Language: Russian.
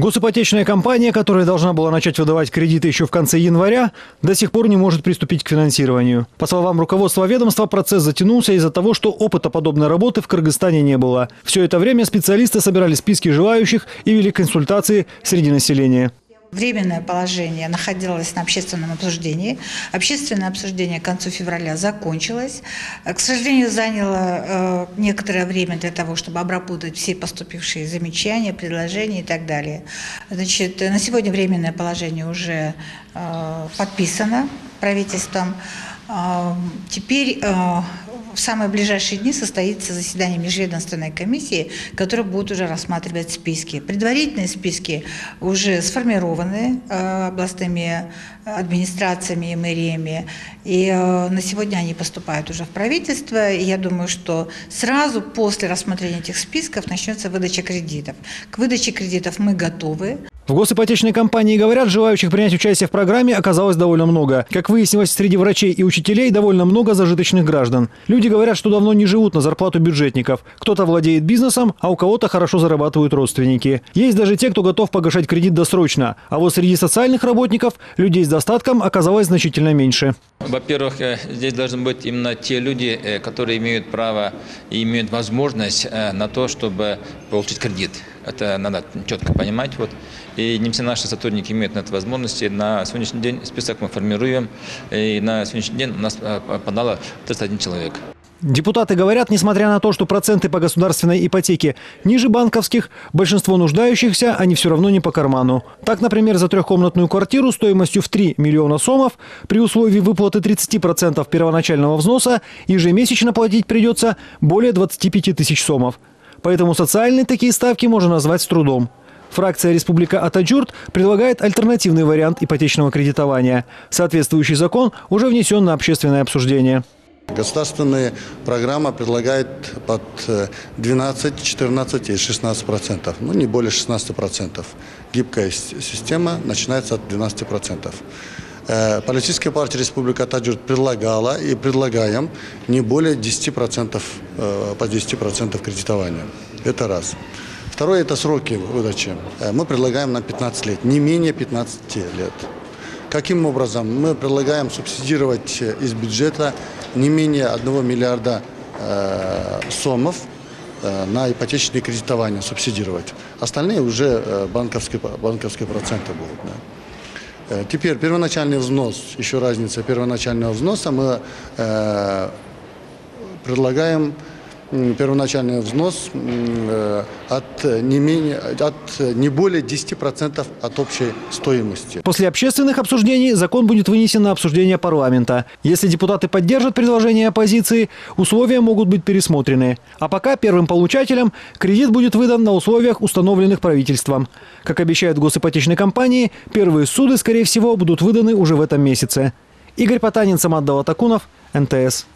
Госипотечная компания, которая должна была начать выдавать кредиты еще в конце января, до сих пор не может приступить к финансированию. По словам руководства ведомства, процесс затянулся из-за того, что опыта подобной работы в Кыргызстане не было. Все это время специалисты собирали списки желающих и вели консультации среди населения. Временное положение находилось на общественном обсуждении. Общественное обсуждение к концу февраля закончилось. К сожалению, заняло э, некоторое время для того, чтобы обработать все поступившие замечания, предложения и так далее. Значит, на сегодня временное положение уже э, подписано правительством. Э, теперь в самые ближайшие дни состоится заседание межведомственной комиссии, которая будет уже рассматривать списки. Предварительные списки уже сформированы э, областными администрациями и мэриями. И э, на сегодня они поступают уже в правительство. И я думаю, что сразу после рассмотрения этих списков начнется выдача кредитов. К выдаче кредитов мы готовы. В госипотечной компании говорят, желающих принять участие в программе оказалось довольно много. Как выяснилось, среди врачей и учителей довольно много зажиточных граждан. Люди говорят, что давно не живут на зарплату бюджетников. Кто-то владеет бизнесом, а у кого-то хорошо зарабатывают родственники. Есть даже те, кто готов погашать кредит досрочно. А вот среди социальных работников людей с достатком оказалось значительно меньше. Во-первых, э, здесь должны быть именно те люди, э, которые имеют право и имеют возможность э, на то, чтобы получить кредит. Это надо четко понимать. Вот. И не все наши сотрудники имеют на это возможности. На сегодняшний день список мы формируем, и на сегодняшний день у нас подало 31 человек. Депутаты говорят, несмотря на то, что проценты по государственной ипотеке ниже банковских, большинство нуждающихся они все равно не по карману. Так, например, за трехкомнатную квартиру стоимостью в 3 миллиона сомов при условии выплаты 30% первоначального взноса ежемесячно платить придется более 25 тысяч сомов. Поэтому социальные такие ставки можно назвать с трудом. Фракция «Республика Атаджурт» предлагает альтернативный вариант ипотечного кредитования. Соответствующий закон уже внесен на общественное обсуждение. Государственная программа предлагает под 12, 14 и 16 процентов, ну не более 16 процентов. Гибкая система начинается от 12 процентов. Э, политическая партия Республика Таджур предлагала и предлагаем не более 10 процентов, э, по 10 процентов кредитования. Это раз. Второе – это сроки выдачи. Э, мы предлагаем на 15 лет, не менее 15 лет. Каким образом? Мы предлагаем субсидировать из бюджета не менее 1 миллиарда сомов на ипотечные кредитования субсидировать. Остальные уже банковские, банковские проценты будут. Да. Э, теперь первоначальный взнос, еще разница первоначального взноса, мы э, предлагаем первоначальный взнос э, от не, менее, от не более 10% от общей стоимости. После общественных обсуждений закон будет вынесен на обсуждение парламента. Если депутаты поддержат предложение оппозиции, условия могут быть пересмотрены. А пока первым получателям кредит будет выдан на условиях, установленных правительством. Как обещают госипотечной компании, первые суды, скорее всего, будут выданы уже в этом месяце. Игорь Потанин, Самат Даватакунов, НТС.